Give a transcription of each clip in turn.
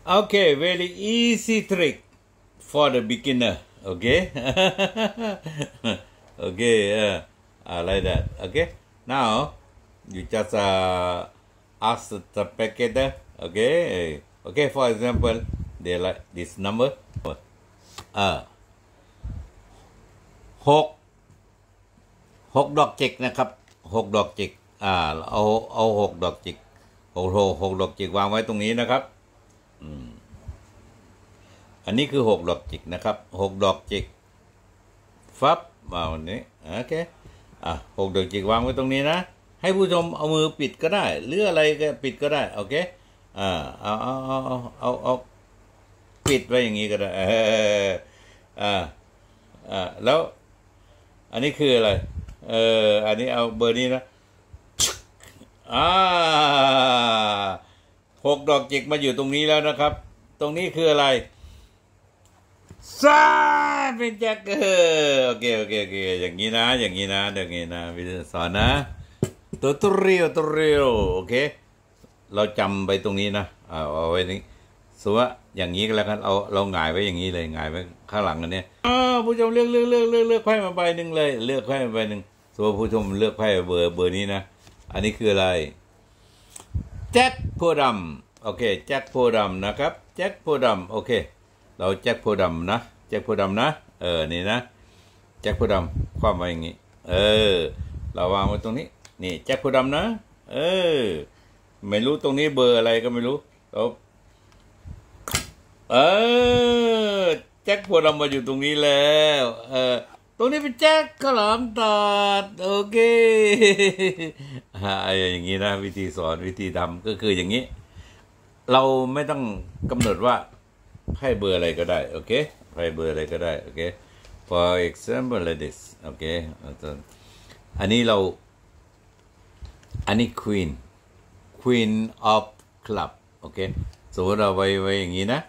Okay, very easy trick for the beginner. Okay. okay. Yeah. I like that. Okay. Now you just uh, ask the spectator. Okay. Okay. For example, they like this number. Uh, หกหกดอกจิกนะครับหกดอกจิก อ่า เอาเอาหกดอกจิกหกหกดอกจิกวางไว้ตรงนี้นะครับ อันนี้คือหกดอกจิกนะครับหกดอกจิก ฟับมาวันนี้โอเคอะหกดอกจิกวางไว้ตรงนี้นะ ให้ผู้ชมเอามือปิดก็ได้ หรืออะไรก็ปิดก็ได้โอเคอ่าเอาเอาเอาเอาเอาเอาปิดไว้อย่างนี้ก็ได้เอออ่าอ่าแล้ว อันนี้คืออะไร เออ อันนี้เอาเบอร์นี้นะอ่า หกดอกจิกมาอยู่ตรงนี้แล้วนะครับ ตรงนี้คืออะไรซาเป็นแจ็คเกอร์โอเคโอเคโอเคอย่างนี้นะ อย่างนี้นะอย่างนี้นะวิธีสอนนะ ตัวตัวเรียวตัวเรียวโอเค เราจำไปตรงนี้นะเอาเอาไว้นี้สมมติว่าอย่างนี้ก็แล้วกันเอาเราหงายไว้อย่างนี้เลยหงายไว้ข้างหลังอันเนี้ยอ้าวผู้ชมเลือกเลือกเลือกเลือกเลือกไพ่มาใบหนึ่งเลย เลือกไพ่มาใบหนึ่งสมมติผู้ชมเลือกไพ่เบอร์เบอร์นี้นะ อันนี้คืออะไร แจ็คโพดำโอเคแจ็คโพดำนะครับแจ็คโพดำโอเค เราแจ็คโพดำนะแจ็คโพดำนะ เออนี่นะแจ็คโพดำคว่ำไว้อย่างนี้ เออ เราวางไว้ตรงนี้ นี่แจ็คโพดำนะ เออ ไม่รู้ตรงนี้เบอร์อะไรก็ไม่รู้เราเออแจ็คโพดำมาอยู่ตรงนี้แล้ว เออ ตรงนี้เป็นแจ็คข้าวหลามตัดโอเคอ่าอย่างนี้นะวิธีสอนวิธีทำก็คืออย่างนี้ เราไม่ต้องกำหนดว่าไพ่เบอร์อะไรก็ได้ โอเคไพ่เบอร์อะไรก็ได้ โอเค for example like this โอเคอันนี้เรา อันนี้ queen queen of club โอเคสมมติเราไว้ไว้อย่างนี้นะ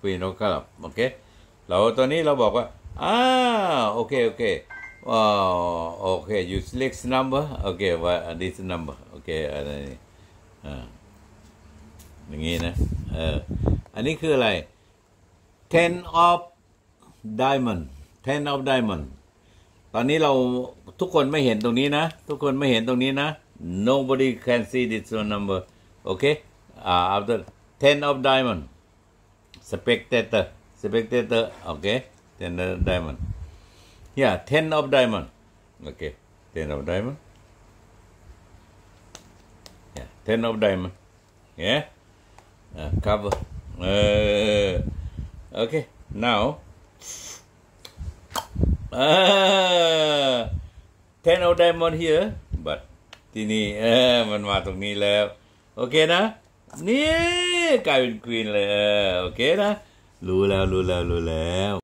queen of club โอเคเราตอนนี้เราบอกว่า Ah, okay, okay. Oh, okay. You select number. Okay, what well, this number. Okay, อะไรนี่อ่าอย่างงี้นะ เออ อันนี้คืออะไร ten of diamond ten of diamond ตอนนี้เราทุกคนไม่เห็นตรงนี้นะ ทุกคนไม่เห็นตรงนี้นะ nobody can see this number okay uh, after ten of diamond spectator spectator okay 10 uh, diamond. Yeah, 10 of diamond. Okay, 10 of diamond. Yeah, 10 of diamond. Yeah, uh, cover. Uh, okay, now. Uh, 10 of diamond here, but ที่นี่เออมันมาตรงนี้แล้ว โอเคนะ นี่กลายเป็นควีนเลย โอเคนะ รู้แล้วรู้แล้วรู้แล้ว